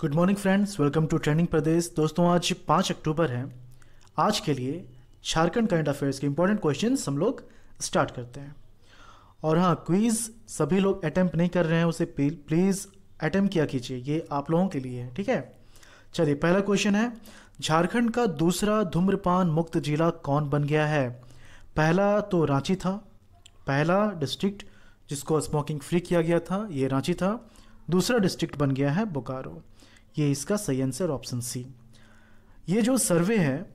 Good morning friends welcome to trending Pradesh दोस्तों, आज पाँच अक्टूबर है। आज के लिए झारखंड करंट अफेयर्स के इंपॉर्टेंट क्वेश्चन हम लोग स्टार्ट करते हैं। और हाँ क्वीज़ सभी लोग अटैम्प्ट नहीं कर रहे हैं, उसे प्लीज़ अटैम्प्ट किया कीजिए। ये आप लोगों के लिए है, ठीक है? चलिए, पहला क्वेश्चन है, झारखंड का दूसरा धूम्रपान मुक्त जिला कौन बन गया है? पहला तो रांची था। पहला डिस्ट्रिक्ट जिसको स्मोकिंग फ्री किया गया था, ये रांची था। दूसरा डिस्ट्रिक्ट बन गया है बोकारो। ये इसका सही आंसर ऑप्शन सी ये जो सर्वे है,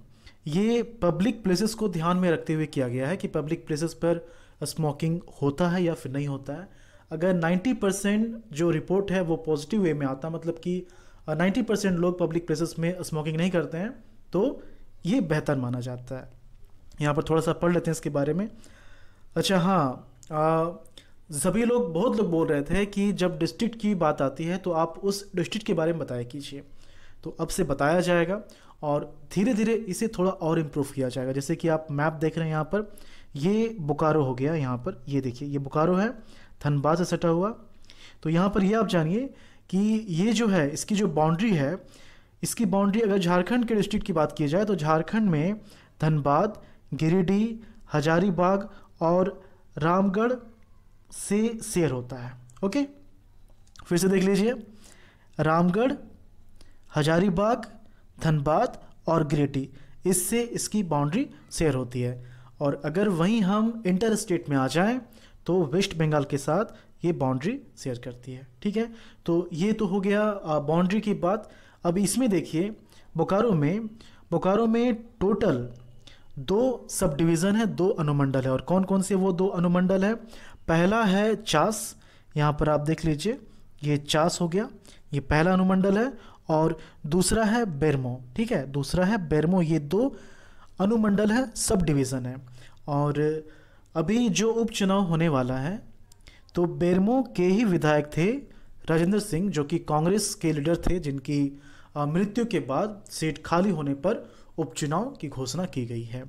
ये पब्लिक प्लेसेस को ध्यान में रखते हुए किया गया है कि पब्लिक प्लेसेस पर स्मोकिंग होता है या फिर नहीं होता है। अगर 90 परसेंट जो रिपोर्ट है वो पॉजिटिव वे में आता मतलब कि 90 परसेंट लोग पब्लिक प्लेसेस में स्मोकिंग नहीं करते हैं तो ये बेहतर माना जाता है। यहाँ पर थोड़ा सा पढ़ लेते हैं इसके बारे में। अच्छा हाँ सभी लोग, बहुत लोग बोल रहे थे कि जब डिस्ट्रिक्ट की बात आती है तो आप उस डिस्ट्रिक्ट के बारे में बताया कीजिए। तो अब से बताया जाएगा और धीरे धीरे इसे थोड़ा और इम्प्रूव किया जाएगा। जैसे कि आप मैप देख रहे हैं यहाँ पर, ये बोकारो हो गया यहाँ पर। ये देखिए, ये बोकारो है, धनबाद से सटा हुआ। तो यहाँ पर ये आप जानिए कि ये जो है, इसकी जो बाउंड्री है, इसकी बाउंड्री अगर झारखंड के डिस्ट्रिक्ट की बात की जाए तो झारखंड में धनबाद, गिरिडीह, हजारीबाग और रामगढ़ से शेयर होता है, ओके? फिर से देख लीजिए, रामगढ़, हजारीबाग, धनबाद और ग्रेटी इससे इसकी बाउंड्री शेयर होती है। और अगर वहीं हम इंटर स्टेट में आ जाएँ तो वेस्ट बंगाल के साथ ये बाउंड्री शेयर करती है, ठीक है? तो ये तो हो गया बाउंड्री की बात। अब इसमें देखिए, बोकारो में बोकारो में टोटल दो सब डिवीज़न है, दो अनुमंडल है। और कौन कौन से वो दो अनुमंडल है? पहला है चास, यहाँ पर आप देख लीजिए, ये चास हो गया, ये पहला अनुमंडल है, और दूसरा है बेरमो, ठीक है? दूसरा है बेरमो, ये दो अनुमंडल है, सब डिवीज़न है। और अभी जो उपचुनाव होने वाला है तो बेरमो के ही विधायक थे राजेंद्र सिंह, जो कि कांग्रेस के लीडर थे, जिनकी मृत्यु के बाद सीट खाली होने पर उपचुनाव की घोषणा की गई है।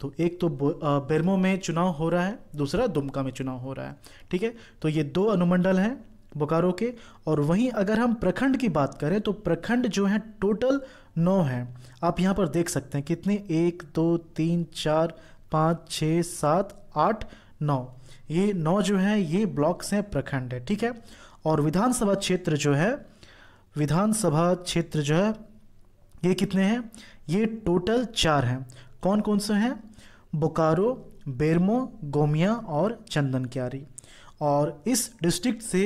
तो एक तो बेरमो में चुनाव हो रहा है, दूसरा दुमका में चुनाव हो रहा है, ठीक है? तो ये दो अनुमंडल हैं बोकारो के, और वहीं अगर हम प्रखंड की बात करें तो प्रखंड जो है टोटल नौ हैं। आप यहाँ पर देख सकते हैं कितने? एक, दो, तीन, चार, पाँच, छः, सात, आठ, नौ। ये नौ जो है, ये ब्लॉक्स हैं प्रखंड है, ठीक है? और विधानसभा क्षेत्र जो है, विधानसभा क्षेत्र जो है, ये कितने हैं? ये टोटल चार हैं। कौन कौन से हैं? बोकारो, बेरमो, गोमिया और चंदन क्यारी और इस डिस्ट्रिक्ट से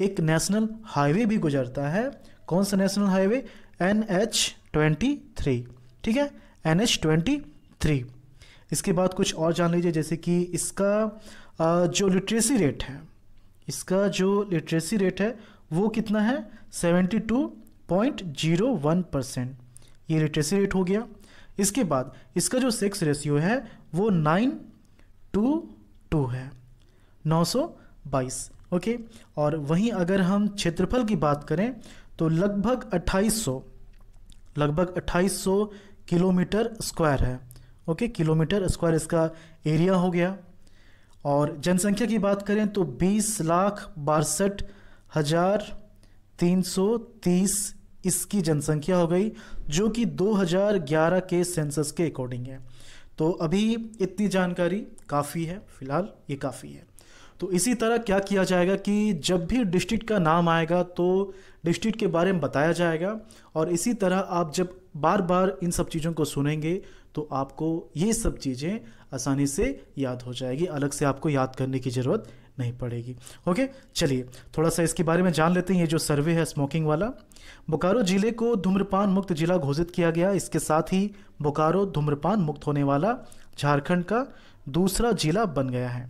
एक नेशनल हाईवे भी गुजरता है। कौन सा national highway? N H twenty three. ठीक है? N H twenty three. इसके बाद कुछ और जान लीजिए, जैसे कि इसका जो लिटरेसी रेट है, इसका जो लिटरेसी रेट है, वो कितना है? Seventy two point zero one percent. ये लिटरेसी रेट हो गया। इसके बाद इसका जो सेक्स रेशियो है, वो नाइन टू टू है। नौ सौ बाईस ओके और वहीं अगर हम क्षेत्रफल की बात करें तो लगभग अट्ठाईस सौ, लगभग अट्ठाईस सौ किलोमीटर स्क्वायर है ओके किलोमीटर स्क्वायर इसका एरिया हो गया। और जनसंख्या की बात करें तो बीस लाख बासठ हज़ार तीन सौ तीस इसकी जनसंख्या हो गई, जो कि 2011 के सेंसस के अकॉर्डिंग है। तो अभी इतनी जानकारी काफ़ी है, फ़िलहाल ये काफ़ी है। तो इसी तरह क्या किया जाएगा कि जब भी डिस्ट्रिक्ट का नाम आएगा तो डिस्ट्रिक्ट के बारे में बताया जाएगा और इसी तरह आप जब बार बार इन सब चीज़ों को सुनेंगे तो आपको ये सब चीज़ें आसानी से याद हो जाएगी। अलग से आपको याद करने की ज़रूरत नहीं पड़ेगी। ओके, चलिए, थोड़ा सा इसके बारे में जान लेते हैं, ये जो सर्वे है स्मोकिंग वाला। बोकारो ज़िले को धूम्रपान मुक्त जिला घोषित किया गया। इसके साथ ही बोकारो धूम्रपान मुक्त होने वाला झारखंड का दूसरा जिला बन गया है।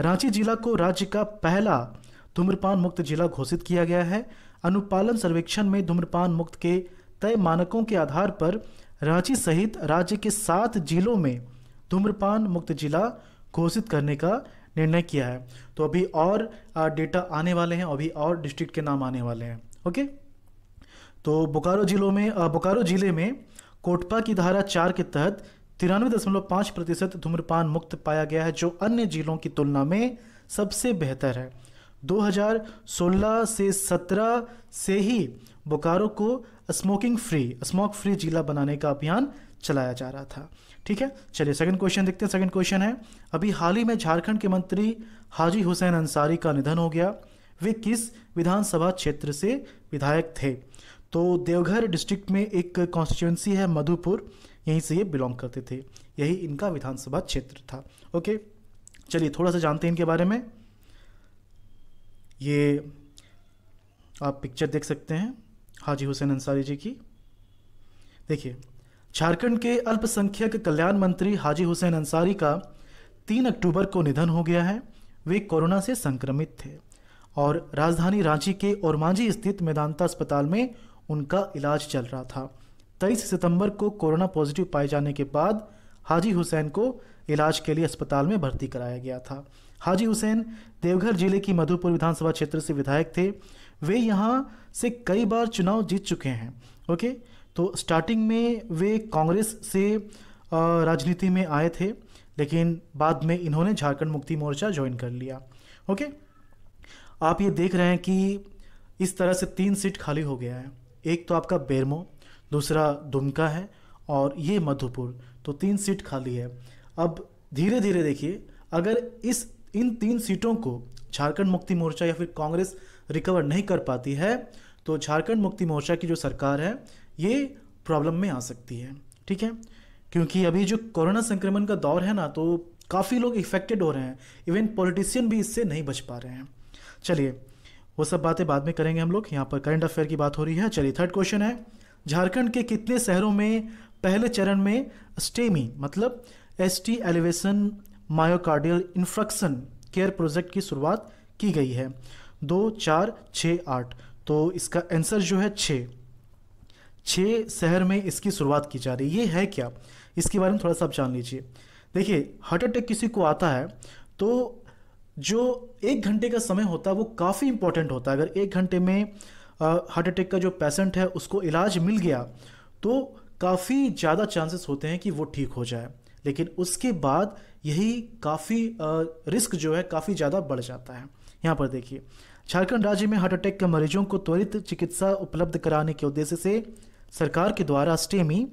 रांची जिला को राज्य का पहला धूम्रपान मुक्त जिला घोषित किया गया है। अनुपालन सर्वेक्षण में धूम्रपान मुक्त के तय मानकों के आधार पर रांची सहित राज्य के सात जिलों में धूम्रपान मुक्त जिला घोषित करने का निर्णय किया है। तो अभी और डेटा आने वाले हैं, अभी और डिस्ट्रिक्ट के नाम आने वाले हैं। ओके तो बोकारो जिलों में बोकारो ज़िले में कोटपा की धारा चार के तहत तिरानवे दशमलव पाँच प्रतिशत धूम्रपान मुक्त पाया गया है, जो अन्य जिलों की तुलना में सबसे बेहतर है। 2016 से 17 से ही बोकारो को स्मोकिंग फ्री स्मोक फ्री जिला बनाने का अभियान चलाया जा रहा था। ठीक है? चलिए सेकंड क्वेश्चन देखते हैं। सेकंड क्वेश्चन है, अभी हाल ही में झारखंड के मंत्री हाजी हुसैन अंसारी का निधन हो गया। वे किस विधानसभा क्षेत्र से विधायक थे? तो देवघर डिस्ट्रिक्ट में एक कॉन्स्टिट्यूंसी है, मधुपुर। यहीं से ये बिलोंग करते थे। यही इनका विधानसभा क्षेत्र था। ओके चलिए, थोड़ा सा जानते हैं इनके बारे में। ये आप पिक्चर देख सकते हैं, हाजी हुसैन अंसारी जी की। देखिए झारखंड के अल्पसंख्यक कल्याण मंत्री हाजी हुसैन अंसारी का तीन अक्टूबर को निधन हो गया है। वे कोरोना से संक्रमित थे और राजधानी रांची के ओरमांझी स्थित मेदांता अस्पताल में उनका इलाज चल रहा था। 23 सितंबर को कोरोना पॉजिटिव पाए जाने के बाद हाजी हुसैन को इलाज के लिए अस्पताल में भर्ती कराया गया था। हाजी हुसैन देवघर ज़िले की मधुपुर विधानसभा क्षेत्र से विधायक थे। वे यहाँ से कई बार चुनाव जीत चुके हैं, ओके? तो स्टार्टिंग में वे कांग्रेस से राजनीति में आए थे, लेकिन बाद में इन्होंने झारखंड मुक्ति मोर्चा ज्वाइन कर लिया। ओके आप ये देख रहे हैं कि इस तरह से तीन सीट खाली हो गया है। एक तो आपका बेरमो, दूसरा दुमका है और ये मधुपुर। तो तीन सीट खाली है। अब धीरे धीरे देखिए, अगर इस, इन तीन सीटों को झारखंड मुक्ति मोर्चा या फिर कांग्रेस रिकवर नहीं कर पाती है तो झारखंड मुक्ति मोर्चा की जो सरकार है ये प्रॉब्लम में आ सकती है, ठीक है? क्योंकि अभी जो कोरोना संक्रमण का दौर है ना तो काफ़ी लोग इफेक्टेड हो रहे हैं। इवन पॉलिटिशियन भी इससे नहीं बच पा रहे हैं। चलिए, वो सब बातें बाद में करेंगे हम लोग। यहाँ पर करंट अफेयर की बात हो रही है। चलिए थर्ड क्वेश्चन है, झारखंड के कितने शहरों में पहले चरण में स्टेमी मतलब S T elevation myocardial infarction care project की शुरुआत की गई है? दो, चार छः आठ। तो इसका आंसर जो है छः छः शहर में इसकी शुरुआत की जा रही है। ये है क्या? इसके बारे में थोड़ा सा आप जान लीजिए। देखिए हार्ट अटैक किसी को आता है तो जो एक घंटे का समय होता है, वो काफ़ी इंपॉर्टेंट होता है। अगर एक घंटे में हार्ट अटैक का जो पेशेंट है, उसको इलाज मिल गया तो काफ़ी ज़्यादा चांसेस होते हैं कि वो ठीक हो जाए। लेकिन उसके बाद यही काफ़ी रिस्क जो है, काफ़ी ज़्यादा बढ़ जाता है। यहाँ पर देखिए, झारखंड राज्य में हार्ट अटैक के मरीजों को त्वरित चिकित्सा उपलब्ध कराने के उद्देश्य से सरकार के द्वारा स्टेमी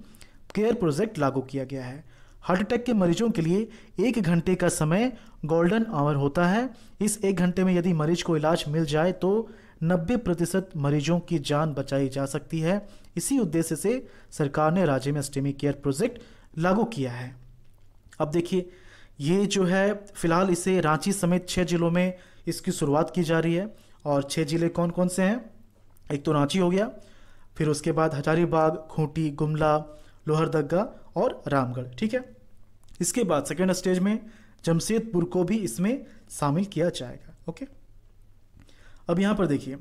केयर प्रोजेक्ट लागू किया गया है। हार्ट अटैक के मरीजों के लिए एक घंटे का समय गोल्डन आवर होता है। इस एक घंटे में यदि मरीज़ को इलाज मिल जाए तो 90 प्रतिशत मरीजों की जान बचाई जा सकती है। इसी उद्देश्य से सरकार ने राज्य में स्टेमी केयर प्रोजेक्ट लागू किया है। अब देखिए, ये जो है, फ़िलहाल इसे रांची समेत छः जिलों में इसकी शुरुआत की जा रही है। और छः ज़िले कौन कौन से हैं? एक तो रांची हो गया फिर उसके बाद हजारीबाग, खूंटी, गुमला, लोहरदगा और रामगढ़, ठीक है? इसके बाद सेकेंड स्टेज में जमशेदपुर को भी इसमें शामिल किया जाएगा, ओके? अब यहाँ पर देखिए,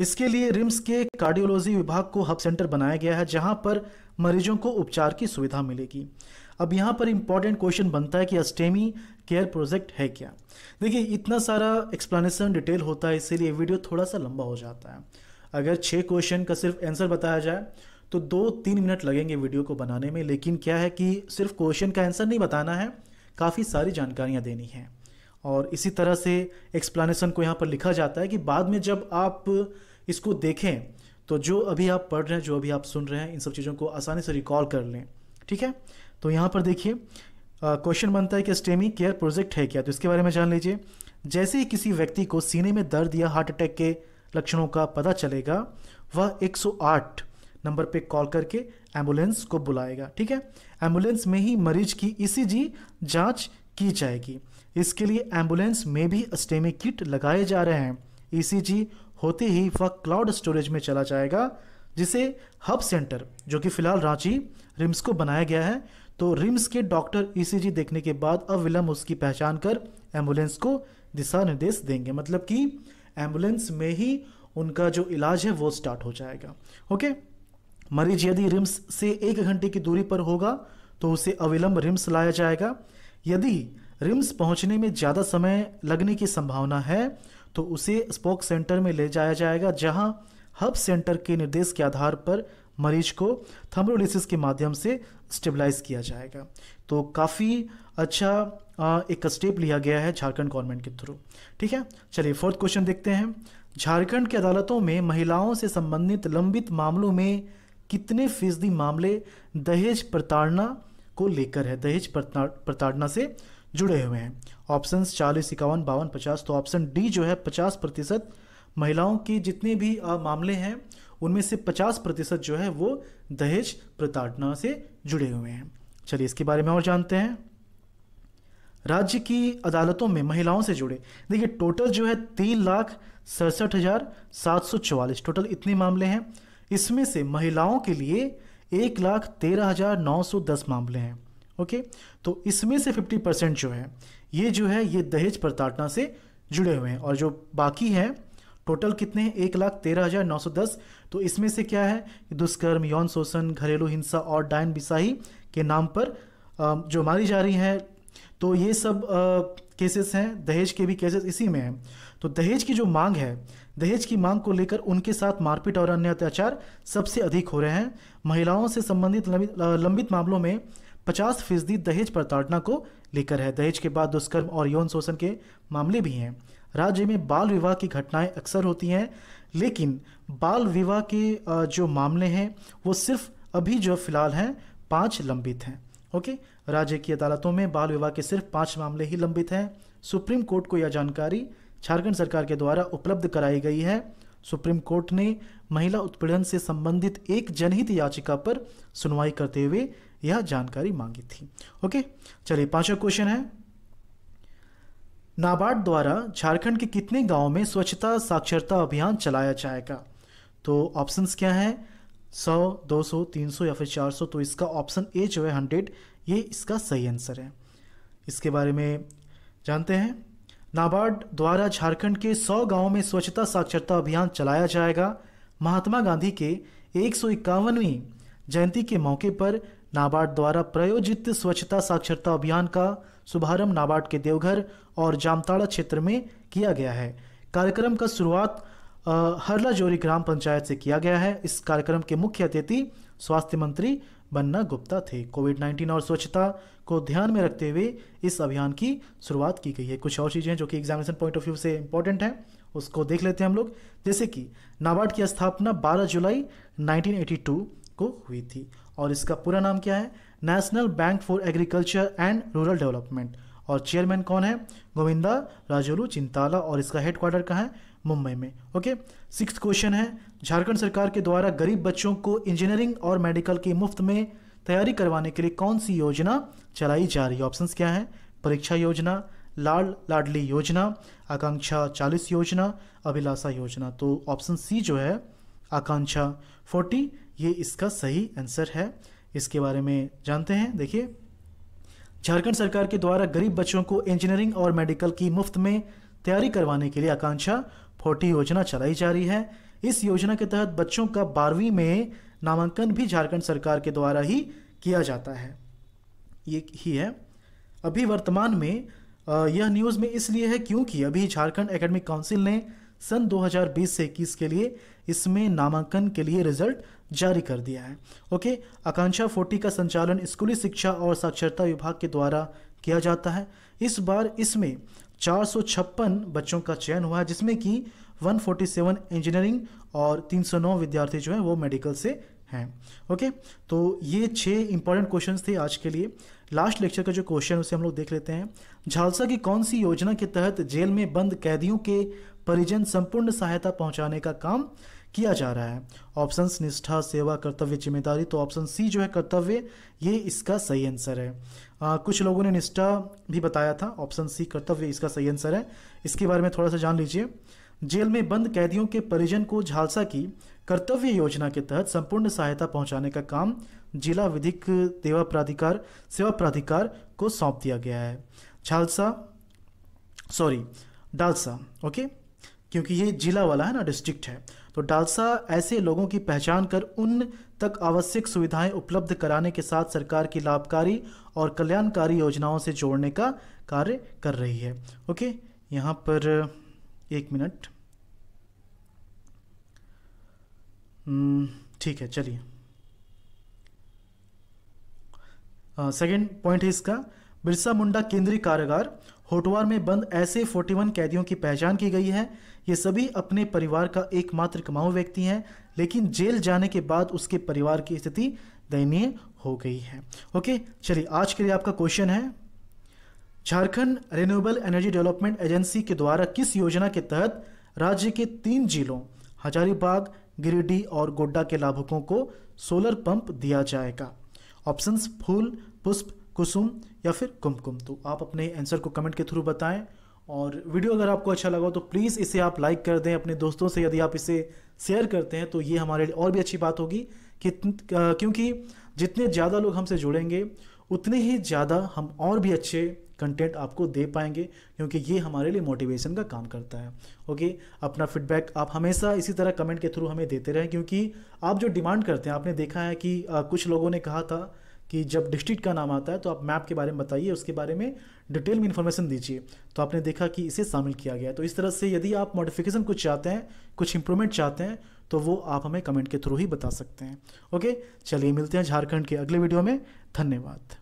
इसके लिए रिम्स के कार्डियोलॉजी विभाग को हब सेंटर बनाया गया है, जहाँ पर मरीजों को उपचार की सुविधा मिलेगी। अब यहाँ पर इंपॉर्टेंट क्वेश्चन बनता है कि अस्टेमी केयर प्रोजेक्ट है क्या? देखिए, इतना सारा एक्सप्लेनेशन डिटेल होता है, इसीलिए वीडियो थोड़ा सा लंबा हो जाता है। अगर छः क्वेश्चन का सिर्फ़ आंसर बताया जाए तो दो तीन मिनट लगेंगे वीडियो को बनाने में, लेकिन क्या है कि सिर्फ़ क्वेश्चन का आंसर नहीं बताना है, काफ़ी सारी जानकारियाँ देनी हैं। और इसी तरह से एक्सप्लेनेशन को यहाँ पर लिखा जाता है कि बाद में जब आप इसको देखें तो जो अभी आप पढ़ रहे हैं, जो अभी आप सुन रहे हैं, इन सब चीज़ों को आसानी से रिकॉल कर लें, ठीक है? तो यहाँ पर देखिए क्वेश्चन बनता है कि स्टेमी केयर प्रोजेक्ट है क्या? तो इसके बारे में जान लीजिए। जैसे ही किसी व्यक्ति को सीने में दर्द या हार्ट अटैक के लक्षणों का पता चलेगा। वह 108 नंबर पे कॉल करके एंबुलेंस को बुलाएगा, ठीक है? एंबुलेंस में ही मरीज़ की ईसीजी जाँच की जाएगी। इसके लिए एंबुलेंस में भी अस्टेमी किट लगाए जा रहे हैं। ईसीजी होते ही वह क्लाउड स्टोरेज में चला जाएगा, जिसे हब सेंटर, जो कि फ़िलहाल रांची, रिम्स को बनाया गया है। तो रिम्स के डॉक्टर ईसीजी देखने के बाद अविलंब उसकी पहचान कर एंबुलेंस को दिशा निर्देश देंगे। मतलब कि एंबुलेंस में ही उनका जो इलाज है वो स्टार्ट हो जाएगा। ओके? मरीज़ यदि रिम्स से एक घंटे की दूरी पर होगा तो उसे अविलंब रिम्स लाया जाएगा। यदि रिम्स पहुँचने में ज़्यादा समय लगने की संभावना है तो उसे स्पोक सेंटर में ले जाया जाएगा, जहाँ हब सेंटर के निर्देश के आधार पर मरीज़ को थर्मोलिसिस के माध्यम से स्टेबलाइज किया जाएगा। तो काफ़ी अच्छा एक स्टेप लिया गया है झारखंड गवर्नमेंट के थ्रू ठीक है? चलिए फोर्थ क्वेश्चन देखते हैं। झारखंड की अदालतों में महिलाओं से संबंधित लंबित मामलों में कितने फ़ीसदी मामले दहेज प्रताड़ना को लेकर है? दहेज प्रताड़ना से जुड़े हुए हैं। ऑप्शन चालीस इक्यावन बावन पचास। तो ऑप्शन डी जो है पचास प्रतिशत महिलाओं के जितने भी आ, मामले हैं उनमें से पचास प्रतिशत जो है वो दहेज प्रताड़ना से जुड़े हुए हैं। चलिए इसके बारे में और जानते हैं। राज्य की अदालतों में महिलाओं से जुड़े। देखिए टोटल जो है तीन लाख सड़सठ हज़ार सात सौ चौवालीस। टोटल इतने मामले हैं। इसमें से महिलाओं के लिए एक लाख तेरह हज़ार नौ सौ दस मामले हैं। ओके तो इसमें से फिफ्टी परसेंट जो है, ये जो है, ये दहेज प्रताड़ना से जुड़े हुए हैं। और जो बाकी हैं टोटल कितने हैं? एक लाख तेरह हज़ार नौ सौ दस। तो इसमें से क्या है? दुष्कर्म, यौन शोषण, घरेलू हिंसा और डायन बिसाही के नाम पर जो मारी जा रही है तो ये सब केसेस हैं, दहेज के भी केसेस इसी में हैं। तो दहेज की जो मांग है, दहेज की मांग को लेकर उनके साथ मारपीट और अन्य अत्याचार सबसे अधिक हो रहे हैं। महिलाओं से संबंधित लंबित मामलों में 50 फ़ीसदी दहेज प्रताड़ना को लेकर है। दहेज के बाद दुष्कर्म और यौन शोषण के मामले भी हैं। राज्य में बाल विवाह की घटनाएँ अक्सर होती हैं, लेकिन बाल विवाह के जो मामले हैं, वो सिर्फ़ अभी जो फ़िलहाल हैं, पाँच लंबित हैं। ओके? राज्य की अदालतों में बाल विवाह के सिर्फ़ पाँच मामले ही लंबित हैं। सुप्रीम कोर्ट को यह जानकारी झारखंड सरकार के द्वारा उपलब्ध कराई गई है। सुप्रीम कोर्ट ने महिला उत्पीड़न से संबंधित एक जनहित याचिका पर सुनवाई करते हुए यह जानकारी मांगी थी। ओके, चलिए पांचवा क्वेश्चन है। नाबार्ड द्वारा झारखंड के कितने गाँवों में स्वच्छता साक्षरता अभियान चलाया जाएगा? तो ऑप्शंस क्या हैं? सौ, दो सौ, तीन सौ या फिर चार सौ तो इसका ऑप्शन ए जो है हंड्रेड ये इसका सही आंसर है। इसके बारे में जानते हैं। नाबार्ड द्वारा झारखंड के 100 गाँवों में स्वच्छता साक्षरता अभियान चलाया जाएगा। महात्मा गांधी के एक सौ इक्यावनवीं जयंती के मौके पर नाबार्ड द्वारा प्रायोजित स्वच्छता साक्षरता अभियान का शुभारंभ नाबार्ड के देवघर और जामताड़ा क्षेत्र में किया गया है। कार्यक्रम का शुरुआत हरला जोरी ग्राम पंचायत से किया गया है। इस कार्यक्रम के मुख्य अतिथि स्वास्थ्य मंत्री बन्ना गुप्ता थे। कोविड 19 और स्वच्छता को ध्यान में रखते हुए इस अभियान की शुरुआत की गई है। कुछ और चीज़ें जो कि एग्जामिनेशन पॉइंट ऑफ़ व्यू से इंपॉर्टेंट हैं, उसको देख लेते हैं हम लोग। जैसे कि नाबार्ड की स्थापना 12 जुलाई 1982 को हुई थी और इसका पूरा नाम क्या है? National Bank for Agriculture and Rural Development और चेयरमैन कौन है? गोविंदा राजोलू चिंताला और इसका हेडक्वार्टर कहाँ है? मुंबई में। ओके? सिक्स क्वेश्चन है। झारखंड सरकार के द्वारा गरीब बच्चों को इंजीनियरिंग और मेडिकल की मुफ़्त में तैयारी करवाने के लिए कौन सी योजना चलाई जा रही है? ऑप्शंस क्या है? परीक्षा योजना लाल लाडली योजना, आकांक्षा चालीस योजना, अभिलाषा योजना। तो ऑप्शन सी जो है, आकांक्षा फोर्टी ये इसका सही आंसर है। इसके बारे में जानते हैं, देखिए। झारखंड सरकार के द्वारा गरीब बच्चों को इंजीनियरिंग और मेडिकल की मुफ़्त में तैयारी करवाने के लिए आकांक्षा फोर्टी योजना चलाई जा रही है। इस योजना के तहत बच्चों का बारहवीं में नामांकन भी झारखंड सरकार के द्वारा ही किया जाता है। ये ही है। अभी वर्तमान में यह न्यूज़ में इसलिए है क्योंकि अभी झारखंड एकेडमिक काउंसिल ने सन 2020 से 21 के लिए इसमें नामांकन के लिए रिज़ल्ट जारी कर दिया है। ओके, आकांक्षा फोर्टी का संचालन स्कूली शिक्षा और साक्षरता विभाग के द्वारा किया जाता है। इस बार इसमें चार सौ छप्पन बच्चों का चयन हुआ है जिसमें कि 147 इंजीनियरिंग और 309 विद्यार्थी जो हैं वो मेडिकल से हैं। ओके? तो ये छः इंपॉर्टेंट क्वेश्चंस थे आज के लिए। लास्ट लेक्चर का जो क्वेश्चन उसे हम लोग देख लेते हैं। झालसा की कौन सी योजना के तहत जेल में बंद कैदियों के परिजन संपूर्ण सहायता पहुँचाने का काम किया जा रहा है? ऑप्शंस निष्ठा, सेवा, कर्तव्य, ज़िम्मेदारी। तो ऑप्शन सी जो है, कर्तव्य, ये इसका सही आंसर है। आ, कुछ लोगों ने निष्ठा भी बताया था ऑप्शन सी कर्तव्य इसका सही आंसर है। इसके बारे में थोड़ा सा जान लीजिए। जेल में बंद कैदियों के परिजन को झालसा की कर्तव्य योजना के तहत संपूर्ण सहायता पहुँचाने का काम जिला विधिक सेवा प्राधिकार सेवा प्राधिकार को सौंप दिया गया है। झालसा सॉरी डालसा ओके क्योंकि ये जिला वाला है ना डिस्ट्रिक्ट है। तो डालसा ऐसे लोगों की पहचान कर उन तक आवश्यक सुविधाएँ उपलब्ध कराने के साथ सरकार की लाभकारी और कल्याणकारी योजनाओं से जोड़ने का कार्य कर रही है। ओके यहाँ पर एक मिनट। हम्म, ठीक है चलिए। सेकेंड पॉइंट है इसका। बिरसा मुंडा केंद्रीय कारागार होटवार में बंद ऐसे 41 कैदियों की पहचान की गई है। ये सभी अपने परिवार का एकमात्र कमाऊ व्यक्ति हैं, लेकिन जेल जाने के बाद उसके परिवार की स्थिति दयनीय हो गई है। ओके, चलिए आज के लिए आपका क्वेश्चन है, Jharkhand renewable energy development agency के द्वारा किस योजना के तहत राज्य के तीन जिलों, हजारीबाग, गिरिडीह और गोड्डा के लाभुकों को सोलर पंप दिया जाएगा? ऑप्शंस, फूल, पुष्प कुसुम या फिर कुमकुम। तो आप अपने आंसर को कमेंट के थ्रू बताएँ और वीडियो अगर आपको अच्छा लगा तो प्लीज़ इसे आप लाइक कर दें अपने दोस्तों से। यदि आप इसे शेयर करते हैं तो ये हमारे लिए और भी अच्छी बात होगी कि क्योंकि जितने ज़्यादा लोग हमसे जुड़ेंगे, उतने ही ज़्यादा हम और भी अच्छे कंटेंट आपको दे पाएँगे, क्योंकि ये हमारे लिए मोटिवेशन का काम करता है। ओके अपना फीडबैक आप हमेशा इसी तरह कमेंट के थ्रू हमें देते रहें, क्योंकि आप जो डिमांड करते हैं, आपने देखा है कि कुछ लोगों ने कहा था कि जब डिस्ट्रिक्ट का नाम आता है तो आप मैप के बारे में बताइए, उसके बारे में डिटेल में इन्फॉर्मेशन दीजिए। तो आपने देखा कि इसे शामिल किया गया तो इस तरह से यदि आप मॉडिफिकेशन कुछ चाहते हैं, कुछ इंप्रूवमेंट चाहते हैं तो वो आप हमें कमेंट के थ्रू ही बता सकते हैं। ओके? चलिए मिलते हैं झारखंड के अगले वीडियो में। धन्यवाद।